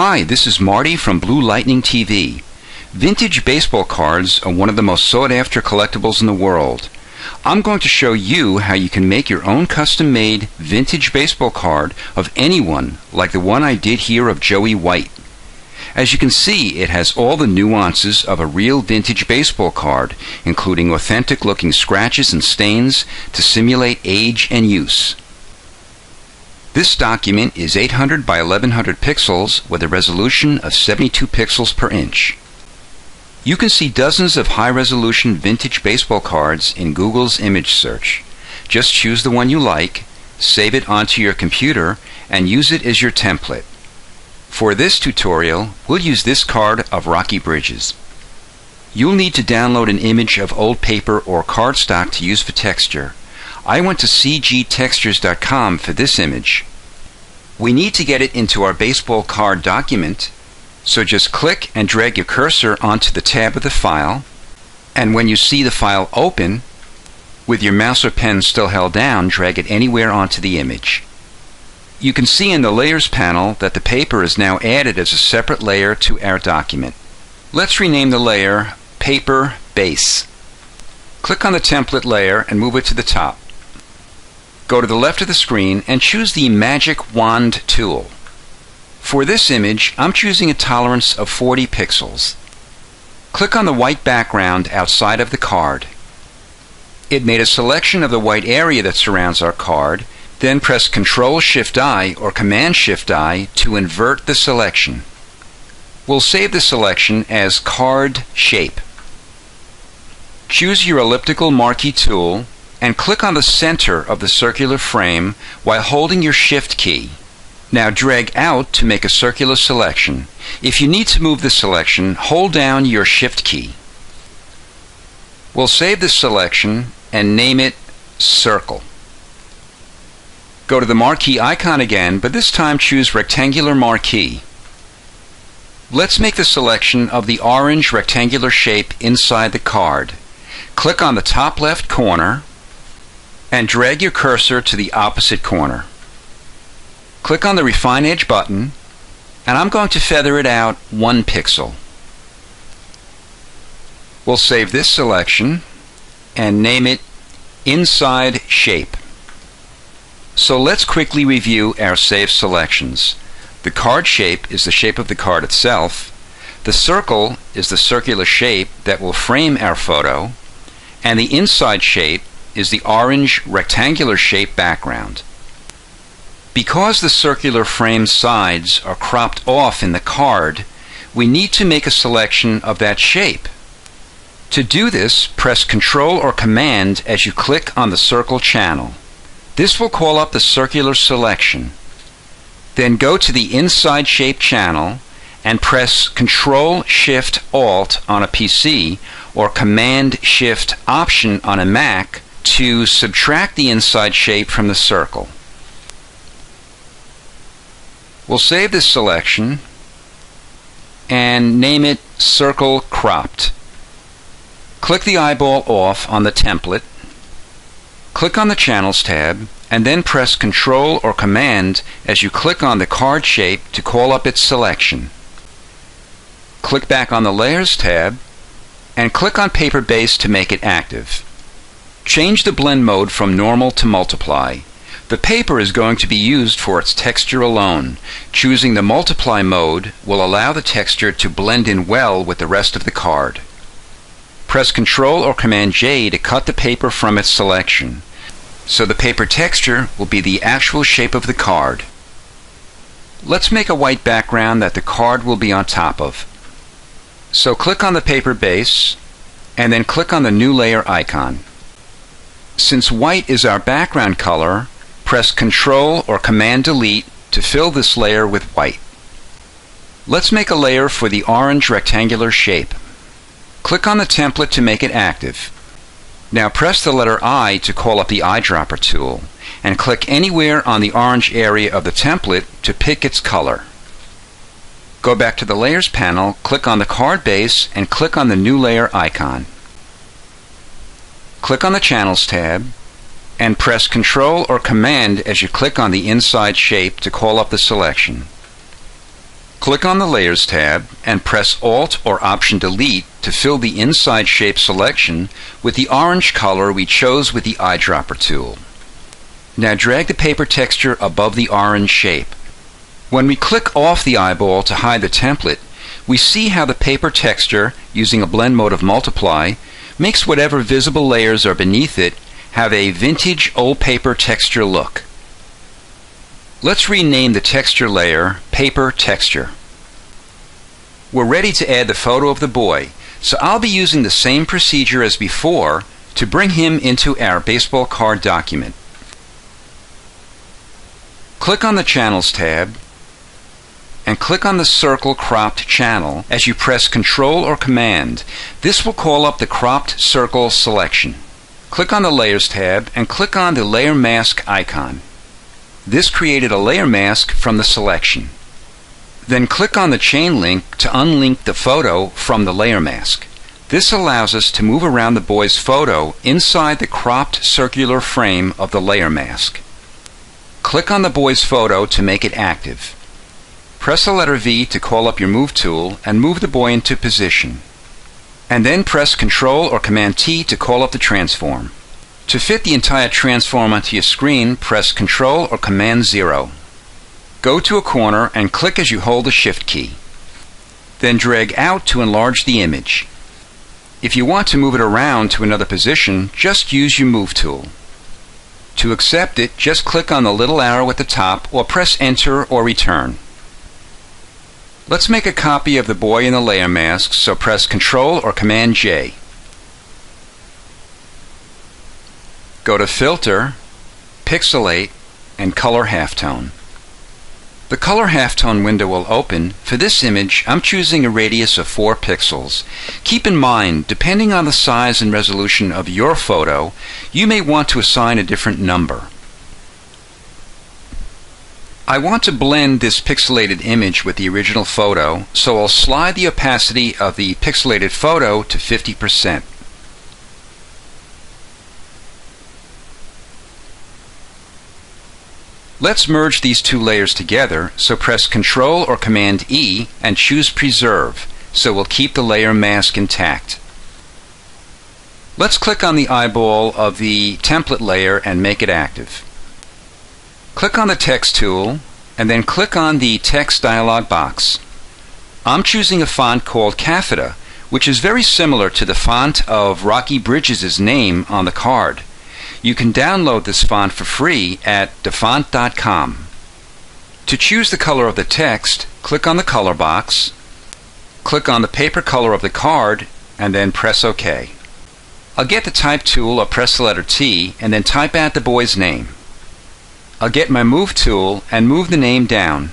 Hi, this is Marty from Blue Lightning TV. Vintage baseball cards are one of the most sought after collectibles in the world. I'm going to show you how you can make your own custom made vintage baseball card of anyone, like the one I did here of Joey White. As you can see, it has all the nuances of a real vintage baseball card, including authentic looking scratches and stains to simulate age and use. This document is 800 by 1100 pixels with a resolution of 72 pixels per inch. You can see dozens of high-resolution vintage baseball cards in Google's image search. Just choose the one you like, save it onto your computer, and use it as your template. For this tutorial, we'll use this card of Rocky Bridges. You'll need to download an image of old paper or cardstock to use for texture. I went to cgtextures.com for this image. We need to get it into our baseball card document, so just click and drag your cursor onto the tab of the file, and when you see the file open, with your mouse or pen still held down, drag it anywhere onto the image. You can see in the Layers panel that the paper is now added as a separate layer to our document. Let's rename the layer Paper Base. Click on the template layer and move it to the top. Go to the left of the screen and choose the Magic Wand tool. For this image, I'm choosing a tolerance of 40 pixels. Click on the white background outside of the card. It made a selection of the white area that surrounds our card, then press Ctrl Shift I or Command Shift I to invert the selection. We'll save the selection as Card Shape. Choose your elliptical marquee tool and click on the center of the circular frame while holding your Shift key. Now drag out to make a circular selection. If you need to move the selection, hold down your Shift key. We'll save the selection and name it Circle. Go to the marquee icon again, but this time choose Rectangular Marquee. Let's make the selection of the orange rectangular shape inside the card. Click on the top left corner and drag your cursor to the opposite corner. Click on the Refine Edge button, and I'm going to feather it out one pixel. We'll save this selection and name it Inside Shape. So let's quickly review our saved selections. The card shape is the shape of the card itself. The circle is the circular shape that will frame our photo. And the inside shape is the orange rectangular shaped background. Because the circular frame sides are cropped off in the card, we need to make a selection of that shape. To do this, press Ctrl or Command as you click on the circle channel. This will call up the circular selection. Then go to the Inside Shape channel and press Ctrl Shift Alt on a PC or Command Shift Option on a Mac to subtract the inside shape from the circle. We'll save this selection and name it Circle Cropped. Click the eyeball off on the template, click on the Channels tab, and then press Control or Command as you click on the card shape to call up its selection. Click back on the Layers tab and click on Paper Base to make it active. Change the blend mode from normal to multiply. The paper is going to be used for its texture alone. Choosing the multiply mode will allow the texture to blend in well with the rest of the card. Press Ctrl or Command J to cut the paper from its selection. So the paper texture will be the actual shape of the card. Let's make a white background that the card will be on top of. So click on the paper base and then click on the new layer icon. Since white is our background color, press Ctrl or Command Delete to fill this layer with white. Let's make a layer for the orange rectangular shape. Click on the template to make it active. Now press the letter I to call up the eyedropper tool and click anywhere on the orange area of the template to pick its color. Go back to the Layers panel, click on the card base, and click on the new layer icon. Click on the Channels tab and press Ctrl or Command as you click on the inside shape to call up the selection. Click on the Layers tab and press Alt or Option Delete to fill the inside shape selection with the orange color we chose with the eyedropper tool. Now drag the paper texture above the orange shape. When we click off the eyeball to hide the template, we see how the paper texture, using a blend mode of multiply, makes whatever visible layers are beneath it have a vintage old paper texture look. Let's rename the texture layer Paper Texture. We're ready to add the photo of the boy, so I'll be using the same procedure as before to bring him into our baseball card document. Click on the Channels tab and click on the circle cropped channel as you press Control or Command. This will call up the cropped circle selection. Click on the Layers tab and click on the Layer Mask icon. This created a layer mask from the selection. Then click on the chain link to unlink the photo from the layer mask. This allows us to move around the boy's photo inside the cropped circular frame of the layer mask. Click on the boy's photo to make it active. Press the letter V to call up your Move tool and move the boy into position. And then press Ctrl or Command T to call up the transform. To fit the entire transform onto your screen, press Ctrl or Command 0. Go to a corner and click as you hold the Shift key. Then drag out to enlarge the image. If you want to move it around to another position, just use your Move tool. To accept it, just click on the little arrow at the top or press Enter or Return. Let's make a copy of the boy in the layer mask, so press Ctrl or Command J. Go to Filter, Pixelate, and Color Halftone. The Color Halftone window will open. For this image, I'm choosing a radius of 4 pixels. Keep in mind, depending on the size and resolution of your photo, you may want to assign a different number. I want to blend this pixelated image with the original photo, so I'll slide the opacity of the pixelated photo to 50%. Let's merge these two layers together, so press Ctrl or Command E and choose Preserve, so we'll keep the layer mask intact. Let's click on the eyeball of the template layer and make it active. Click on the Text tool and then click on the Text dialog box. I'm choosing a font called Taffeta, which is very similar to the font of Rocky Bridges' name on the card. You can download this font for free at dafont.com. To choose the color of the text, click on the color box, click on the paper color of the card, and then press OK. I'll get the Type tool or press the letter T and then type out the boy's name. I'll get my Move tool and move the name down.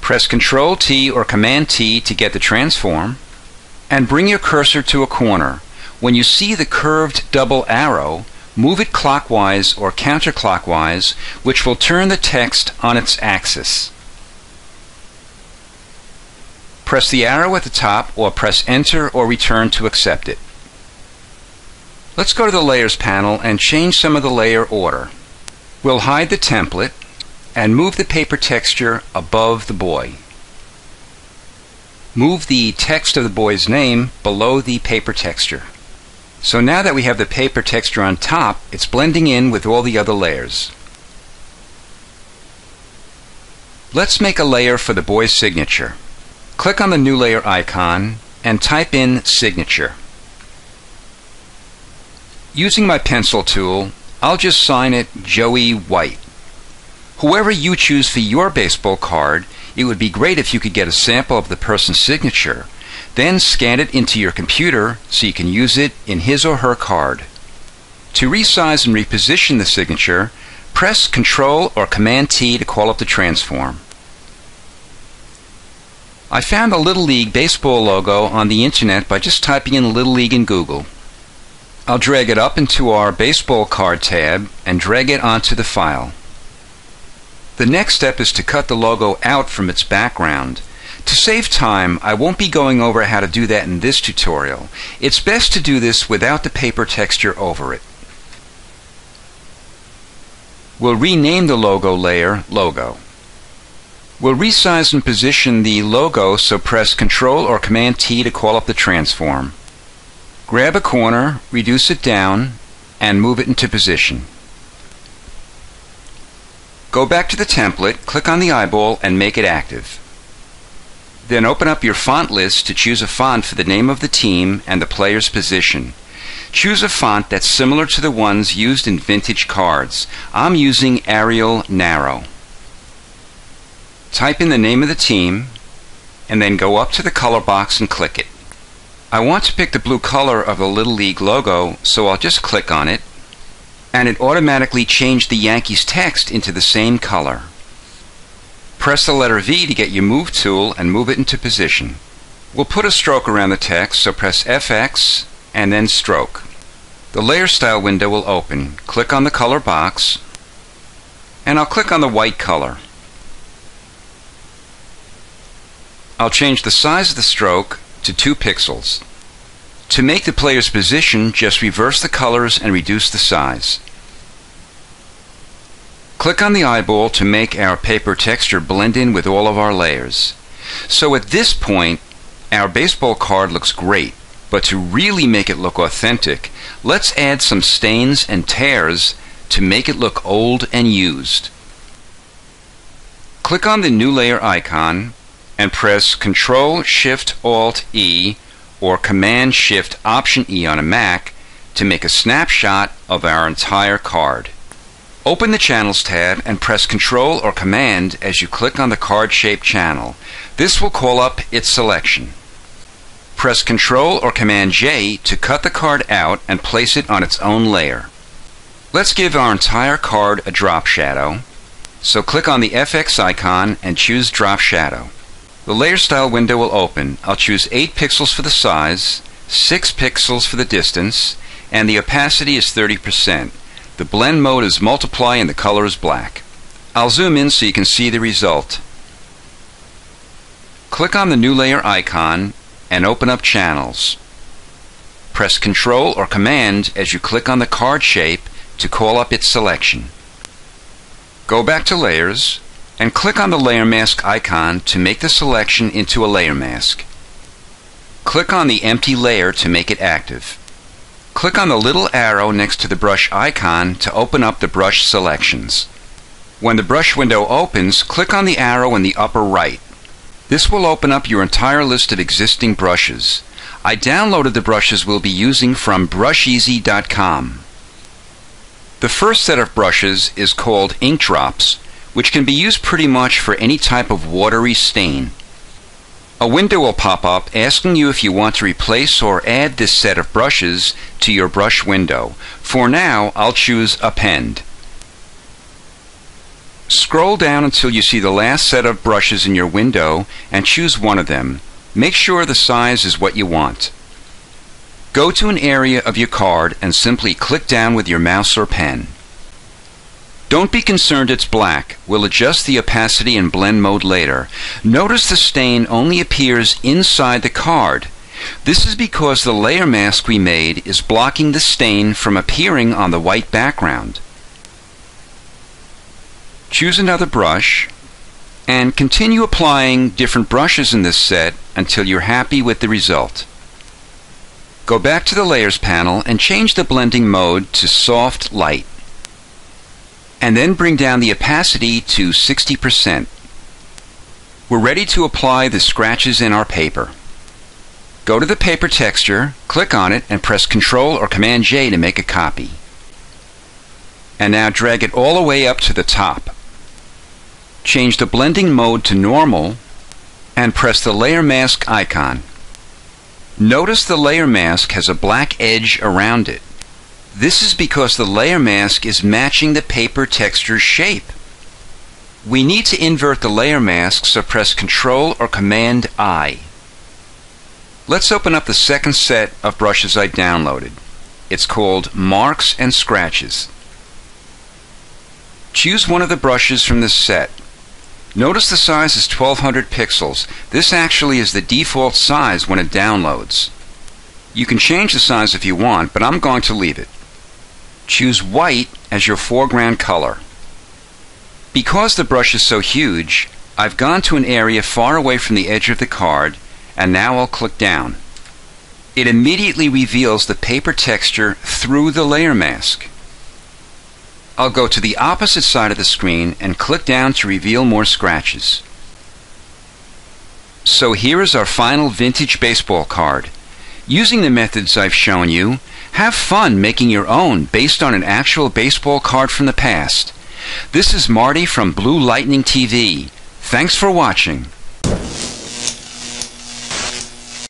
Press Ctrl T or Command T to get the transform, and bring your cursor to a corner. When you see the curved double arrow, move it clockwise or counterclockwise, which will turn the text on its axis. Press the arrow at the top or press Enter or Return to accept it. Let's go to the Layers panel and change some of the layer order. We'll hide the template and move the paper texture above the boy. Move the text of the boy's name below the paper texture. So now that we have the paper texture on top, it's blending in with all the other layers. Let's make a layer for the boy's signature. Click on the new layer icon and type in signature. Using my pencil tool, I'll just sign it Joey White. Whoever you choose for your baseball card, it would be great if you could get a sample of the person's signature then scan it into your computer so you can use it in his or her card. To resize and reposition the signature, press Ctrl or Command T to call up the transform. I found the Little League baseball logo on the internet by just typing in Little League in Google. I'll drag it up into our baseball card tab and drag it onto the file. The next step is to cut the logo out from its background. To save time, I won't be going over how to do that in this tutorial. It's best to do this without the paper texture over it. We'll rename the logo layer Logo. We'll resize and position the logo, so press Ctrl or Command T to call up the transform. Grab a corner, reduce it down, and move it into position. Go back to the template, click on the eyeball, and make it active. Then open up your font list to choose a font for the name of the team and the player's position. Choose a font that's similar to the ones used in vintage cards. I'm using Arial Narrow. Type in the name of the team, and then go up to the color box and click it. I want to pick the blue color of the Little League logo, so I'll just click on it, and it automatically changed the Yankees text into the same color. Press the letter V to get your Move tool and move it into position. We'll put a stroke around the text, so press FX and then Stroke. The Layer Style window will open. Click on the color box, and I'll click on the white color. I'll change the size of the stroke to 2 pixels. To make the player's position, just reverse the colors and reduce the size. Click on the eyeball to make our paper texture blend in with all of our layers. So at this point, our baseball card looks great, but to really make it look authentic, let's add some stains and tears to make it look old and used. Click on the new layer icon and press Ctrl Shift Alt E or Command Shift Option E on a Mac to make a snapshot of our entire card. Open the Channels tab and press Ctrl or Command as you click on the card shaped channel. This will call up its selection. Press Ctrl or Command J to cut the card out and place it on its own layer. Let's give our entire card a drop shadow. So click on the FX icon and choose Drop Shadow. The layer style window will open. I'll choose 8 pixels for the size, 6 pixels for the distance, and the opacity is 30%. The blend mode is multiply and the color is black. I'll zoom in so you can see the result. Click on the new layer icon and open up channels. Press Ctrl or Command as you click on the card shape to call up its selection. Go back to Layers and click on the layer mask icon to make the selection into a layer mask. Click on the empty layer to make it active. Click on the little arrow next to the brush icon to open up the brush selections. When the brush window opens, click on the arrow in the upper right. This will open up your entire list of existing brushes. I downloaded the brushes we'll be using from Brusheezy.com. The first set of brushes is called Ink Drops which can be used pretty much for any type of watery stain. A window will pop up asking you if you want to replace or add this set of brushes to your brush window. For now, I'll choose Append. Scroll down until you see the last set of brushes in your window and choose one of them. Make sure the size is what you want. Go to an area of your card and simply click down with your mouse or pen. Don't be concerned it's black. We'll adjust the opacity and blend mode later. Notice the stain only appears inside the card. This is because the layer mask we made is blocking the stain from appearing on the white background. Choose another brush and continue applying different brushes in this set until you're happy with the result. Go back to the Layers panel and change the blending mode to Soft Light and then bring down the opacity to 60%. We're ready to apply the scratches in our paper. Go to the paper texture, click on it, and press Ctrl or Command J to make a copy. And now drag it all the way up to the top. Change the blending mode to normal and press the layer mask icon. Notice the layer mask has a black edge around it. This is because the layer mask is matching the paper texture's shape. We need to invert the layer mask, so press Ctrl or Command I. Let's open up the second set of brushes I downloaded. It's called Marks and Scratches. Choose one of the brushes from this set. Notice the size is 1200 pixels. This actually is the default size when it downloads. You can change the size if you want, but I'm going to leave it. Choose white as your foreground color. Because the brush is so huge, I've gone to an area far away from the edge of the card, and now I'll click down. It immediately reveals the paper texture through the layer mask. I'll go to the opposite side of the screen and click down to reveal more scratches. So here is our final vintage baseball card. Using the methods I've shown you, have fun making your own based on an actual baseball card from the past. This is Marty from Blue Lightning TV. Thanks for watching.